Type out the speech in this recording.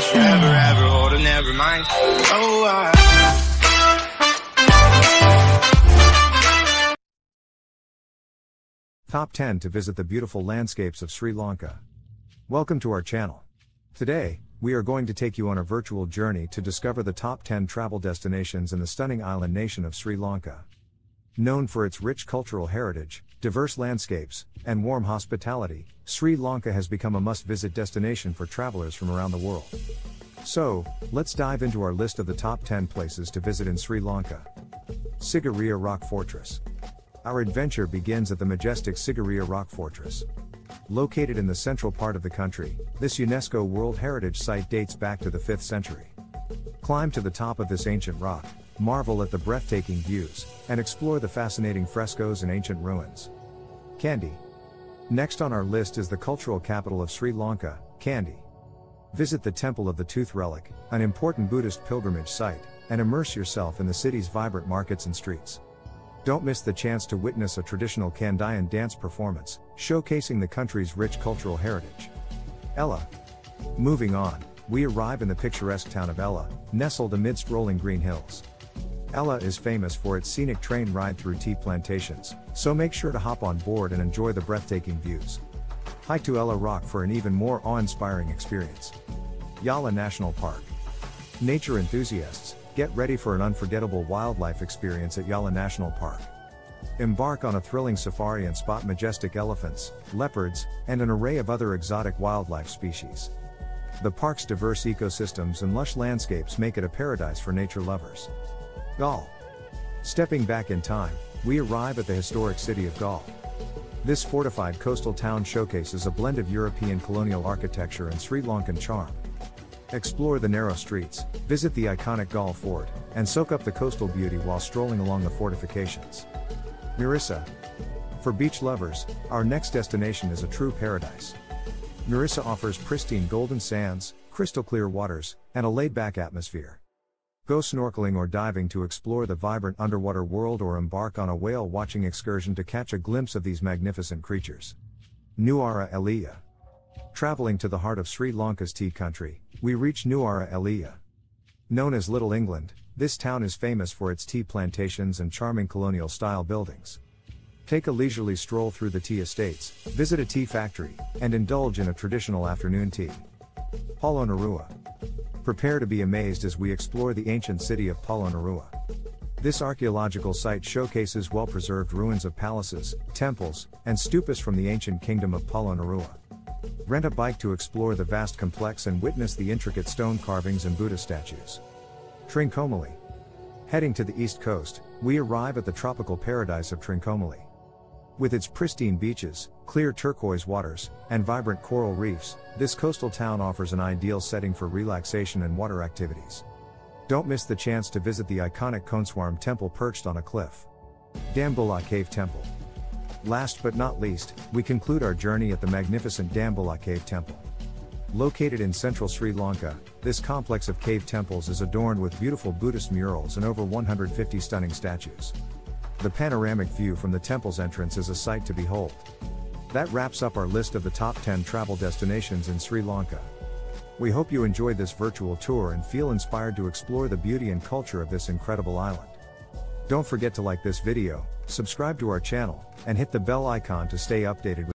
change forever, ever, never mind. Oh, I. Top 10 to visit the beautiful landscapes of Sri Lanka. Welcome to our channel. Today, we are going to take you on a virtual journey to discover the top 10 travel destinations in the stunning island nation of Sri Lanka. Known for its rich cultural heritage, diverse landscapes, and warm hospitality, Sri Lanka has become a must visit destination for travelers from around the world. So, let's dive into our list of the top 10 places to visit in Sri Lanka. Sigiriya Rock Fortress. Our adventure begins at the majestic Sigiriya Rock Fortress. Located in the central part of the country, this UNESCO World Heritage Site dates back to the 5th century. Climb to the top of this ancient rock, marvel at the breathtaking views, and explore the fascinating frescoes and ancient ruins. Kandy. Next on our list is the cultural capital of Sri Lanka, Kandy. Visit the Temple of the Tooth Relic, an important Buddhist pilgrimage site, and immerse yourself in the city's vibrant markets and streets. Don't miss the chance to witness a traditional Kandyan dance performance, showcasing the country's rich cultural heritage. Ella. Moving on, we arrive in the picturesque town of Ella, nestled amidst rolling green hills. Ella is famous for its scenic train ride through tea plantations, so make sure to hop on board and enjoy the breathtaking views. Hike to Ella Rock for an even more awe inspiring experience. Yala National Park. Nature enthusiasts, get ready for an unforgettable wildlife experience at Yala National Park. Embark on a thrilling safari and spot majestic elephants, leopards, and an array of other exotic wildlife species. The park's diverse ecosystems and lush landscapes make it a paradise for nature lovers. Galle. Stepping back in time, we arrive at the historic city of Galle. This fortified coastal town showcases a blend of European colonial architecture and Sri Lankan charm. Explore the narrow streets, visit the iconic Galle Fort, and soak up the coastal beauty while strolling along the fortifications. Mirissa. For beach lovers, our next destination is a true paradise. Mirissa offers pristine golden sands, crystal clear waters, and a laid back atmosphere. Go snorkeling or diving to explore the vibrant underwater world or embark on a whale watching excursion to catch a glimpse of these magnificent creatures. Nuwara Eliya. Traveling to the heart of Sri Lanka's tea country, we reach Nuwara Eliya. Known as Little England, this town is famous for its tea plantations and charming colonial style buildings. Take a leisurely stroll through the tea estates, visit a tea factory, and indulge in a traditional afternoon tea. Polonnaruwa. Prepare to be amazed as we explore the ancient city of Polonnaruwa. This archaeological site showcases well preserved ruins of palaces, temples, and stupas from the ancient kingdom of Polonnaruwa. Rent a bike to explore the vast complex and witness the intricate stone carvings and Buddha statues. Trincomalee. Heading to the east coast, we arrive at the tropical paradise of Trincomalee. With its pristine beaches, clear turquoise waters, and vibrant coral reefs, this coastal town offers an ideal setting for relaxation and water activities. Don't miss the chance to visit the iconic Koneswaram Temple perched on a cliff. Dambulla Cave Temple. Last but not least, we conclude our journey at the magnificent Dambulla Cave Temple. Located in central Sri Lanka, this complex of cave temples is adorned with beautiful Buddhist murals and over 150 stunning statues. The panoramic view from the temple's entrance is a sight to behold. That wraps up our list of the top 10 travel destinations in Sri Lanka. We hope you enjoyed this virtual tour and feel inspired to explore the beauty and culture of this incredible island. Don't forget to like this video, subscribe to our channel, and hit the bell icon to stay updated